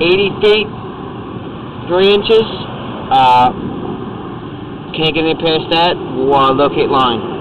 80 feet, 3 inches. Uh, can't get any past that. We'll uh, locate line.